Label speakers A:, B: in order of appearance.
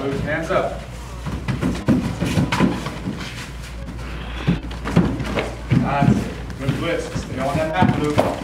A: move hands up. That's it. Move wrists. Stay on that back loop.